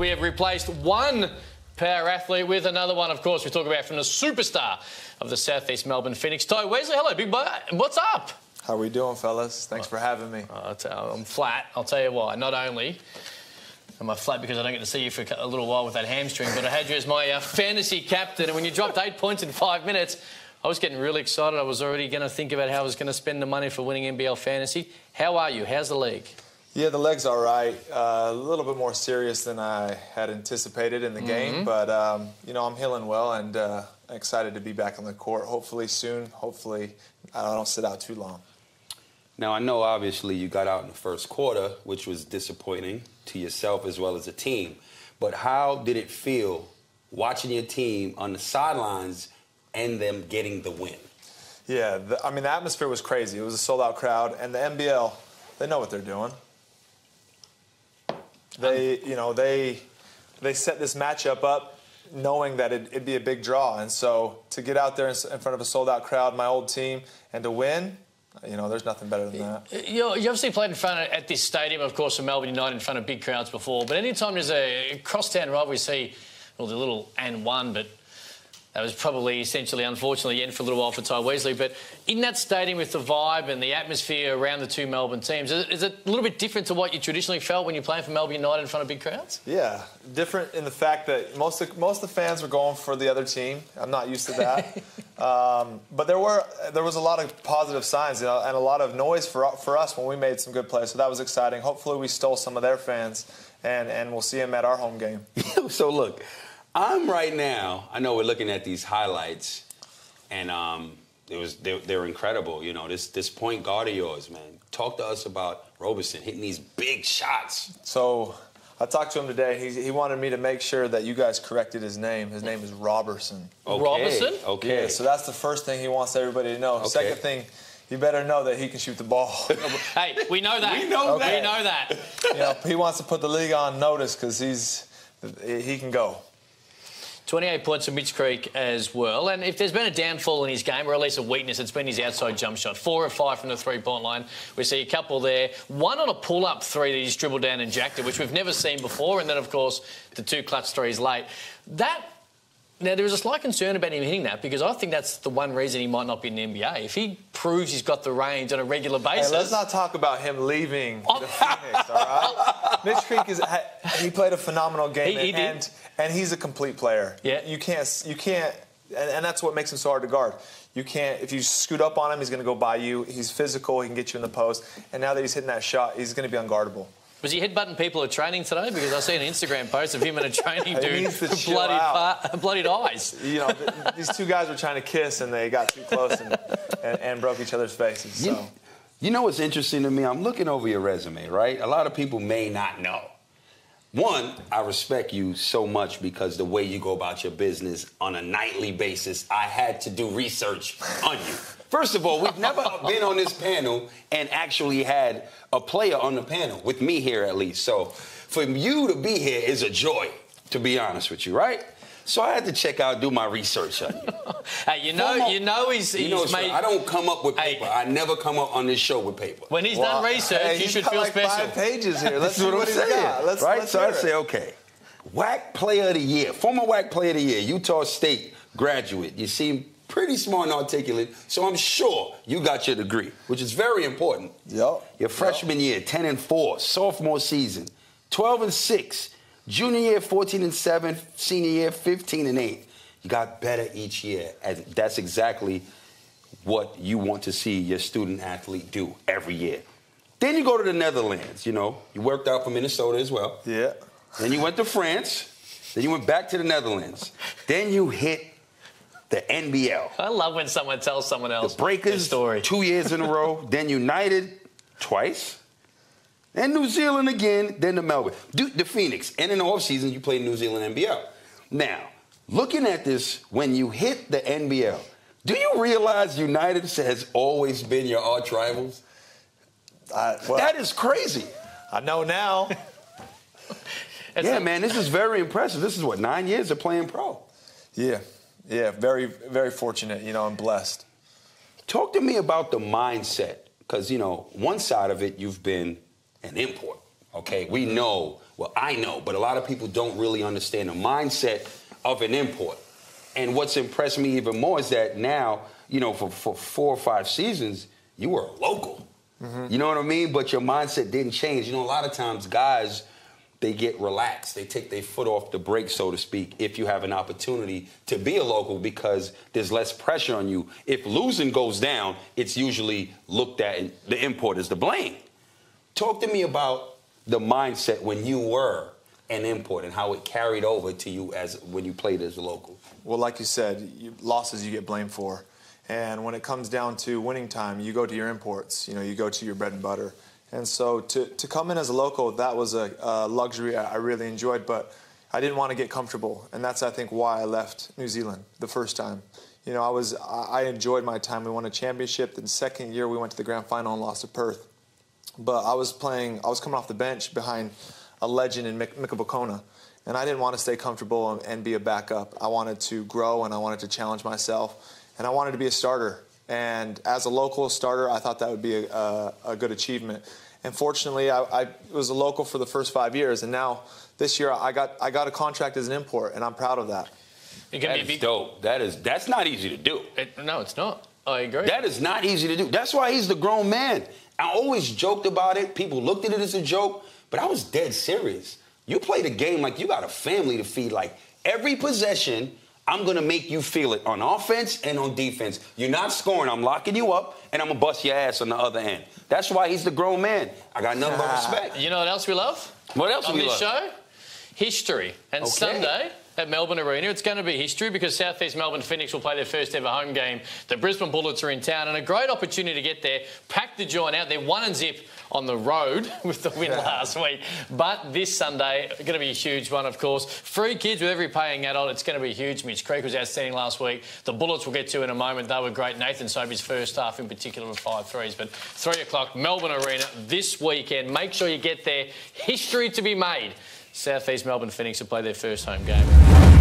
we have replaced one power athlete with another one, of course, we talk about from the superstar of the Southeast Melbourne Phoenix. Tai Wesley, hello, big boy. What's up? How are we doing, fellas? Thanks for having me. Uh, I'm flat. I'll tell you why. Not only am I flat because I don't get to see you for a little while with that hamstring, but I had you as my uh, fantasy captain, and when you dropped eight points in five minutes, I was getting really excited. I was already going to think about how I was going to spend the money for winning NBL fantasy. How are you? How's the league? Yeah, the leg's all right. Uh, a little bit more serious than I had anticipated in the mm-hmm. game, but um, you know I'm healing well and uh, excited to be back on the court. Hopefully soon. Hopefully I don't sit out too long. Now I know obviously you got out in the first quarter, which was disappointing to yourself as well as the team. But how did it feel watching your team on the sidelines? and them getting the win. Yeah, the, I mean, the atmosphere was crazy. It was a sold out crowd, and the NBL, they know what they're doing. They, you know, they they set this matchup up knowing that it, would be a big draw, and so to get out there in, in front of a sold out crowd, my old team, and to win, you know, there's nothing better than that. You, know, you obviously played in front of, at this stadium, of course, for Melbourne United in front of big crowds before. But anytime there's a crosstown rivalry, see, well, the little and one, but that was probably essentially, unfortunately, the end for a little while for Tai Wesley. But in that stadium with the vibe and the atmosphere around the two Melbourne teams, is it, a little bit different to what you traditionally felt when you're playing for Melbourne United in front of big crowds? Yeah, different in the fact that most of, most of the fans were going for the other team. I'm not used to that. um, but there were there was a lot of positive signs you know, and a lot of noise for for us when we made some good plays. So that was exciting. Hopefully, we stole some of their fans, and and we'll see them at our home game. so look. I'm right now. I know we're looking at these highlights, and um, it was they're, they're, incredible. You know, this this point guard of yours, man. Talk to us about Roberson hitting these big shots. So. I talked to him today. He, he wanted me to make sure that you guys corrected his name. His name is Roberson. Okay. Roberson? Okay. Yeah, so that's the first thing he wants everybody to know. Okay. Second thing, you better know that he can shoot the ball. hey, we know that. We know okay. that. We know that. you know, he wants to put the league on notice because he's he can go. 28 points for Mitch Creek as well. And if there's been a downfall in his game, or at least a weakness, it's been his outside jump shot. Four or five from the three-point line. We see a couple there. One on a pull-up three that he's dribbled down and jacked it, which we've never seen before. And then, of course, the two clutch threes late. That now, there is a slight concern about him hitting that because I think that's the one reason he might not be in the NBA. If he proves he's got the range on a regular basis. Hey, let's not talk about him leaving oh. the Phoenix, all right? Mitch Creek is he played a phenomenal game he, he and, and he's a complete player. Yeah. You can't you can't and, and that's what makes him so hard to guard. You can't if you scoot up on him, he's going to go by you. He's physical, he can get you in the post. And now that he's hitting that shot, he's going to be unguardable. Was he headbutting people at training today? Because I see an Instagram post of him and a training dude with bloodied, bloodied eyes. You know, these two guys were trying to kiss and they got too close and, and, and broke each other's faces. So. You, know what's interesting to me? I'm looking over your resume, right? A lot of people may not know. One, I respect you so much because the way you go about your business on a nightly basis, I had to do research on you. First of all, we've never been on this panel and actually had a player on the panel, with me here at least. So for you to be here is a joy, to be honest with you, right? So I had to check out, do my research on you. hey, you know, Former, you know he's, he's you know, made. I don't come up with paper. Hey. I never come up on this show with paper. When he's well, done research, hey, you should feel like special. Five pages here. Let's see what, what I'm saying. Let's, right? Let's so I say, okay, WAC Player of the Year, former WAC Player of the Year, Utah State graduate. You seem pretty smart and articulate, so I'm sure you got your degree, which is very important. Yep. Your freshman yep. year, 10 and 4, sophomore season, 12 and 6, junior year, 14 and 7, senior year, 15 and 8. You got better each year. And that's exactly what you want to see your student athlete do every year. Then you go to the Netherlands, you know. You worked out for Minnesota as well. Yeah. Then you went to France. Then you went back to the Netherlands. Then you hit the NBL. I love when someone tells someone else the Breakers story. two years in a row, then United twice, and New Zealand again, then the Melbourne, the Phoenix, and in the offseason you play New Zealand NBL. Now, looking at this, when you hit the NBL, do you realize United has always been your arch rivals? Uh, well, that is crazy. I know now. yeah, man, this is very impressive. This is what nine years of playing pro. Yeah, yeah, very, very fortunate, you know, I'm blessed. Talk to me about the mindset, because, you know, one side of it, you've been an import. Okay, we know. Well, I know, but a lot of people don't really understand the mindset of an import. And what's impressed me even more is that now, you know, for, for four or five seasons, you were local. Mm-hmm. You know what I mean? But your mindset didn't change. You know, a lot of times guys, they get relaxed. They take their foot off the brake, so to speak, if you have an opportunity to be a local because there's less pressure on you. If losing goes down, it's usually looked at and the import is the blame. Talk to me about the mindset when you were an import and how it carried over to you as when you played as a local. Well, like you said, you, losses you get blamed for. And when it comes down to winning time, you go to your imports. You know, you go to your bread and butter. And so to, to come in as a local, that was a, a luxury I really enjoyed, but I didn't want to get comfortable. And that's, I think, why I left New Zealand the first time. You know, I was I enjoyed my time. We won a championship. The second year, we went to the grand final and lost to Perth. But I was playing. I was coming off the bench behind a legend in Mik- Mika Vukona and I didn't want to stay comfortable and be a backup. I wanted to grow and I wanted to challenge myself, and I wanted to be a starter. And as a local starter, I thought that would be a, a, a good achievement. And fortunately, I, I, was a local for the first five years, and now this year I got I got a contract as an import, and I'm proud of that. That is big... dope. That is that's not easy to do. It, no, it's not. I agree. That is not easy to do. That's why he's the grown man. I always joked about it. People looked at it as a joke, but I was dead serious. You play the game like you got a family to feed. Like every possession, I'm gonna make you feel it on offense and on defense. You're not scoring, I'm locking you up, and I'm gonna bust your ass on the other end. That's why he's the grown man. I got nothing but respect. You know what else we love? What else on we this love? show? History. And okay. Sunday, at Melbourne Arena. It's going to be history because Southeast Melbourne Phoenix will play their first ever home game. The Brisbane Bullets are in town and a great opportunity to get there, pack the joint out. They're one and zip on the road with the win last week. But this Sunday, going to be a huge one, of course. Free kids with every paying adult. It's going to be huge. Mitch Creek was outstanding last week. The Bullets we'll get to in a moment. They were great. Nathan Sobey's first half in particular with five threes. But three o'clock, Melbourne Arena this weekend. Make sure you get there. History to be made. Southeast Melbourne Phoenix will play their first home game.